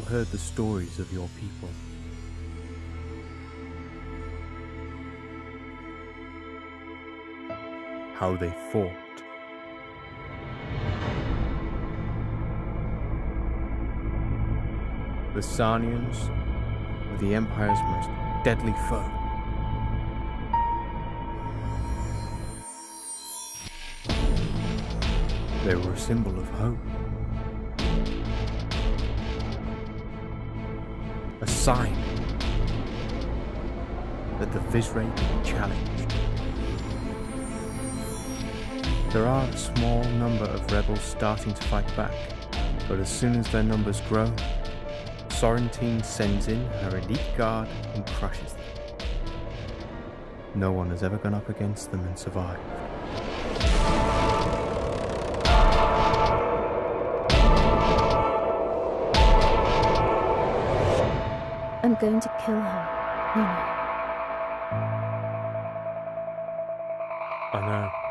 heard the stories of your people. How they fought. The Sarnians were the Empire's most deadly foe. They were a symbol of hope. A sign that the be challenged. There are a small number of rebels starting to fight back, but as soon as their numbers grow, Sorrentine sends in her elite guard and crushes them. No one has ever gone up against them and survived. I'm going to kill her, you know. I know.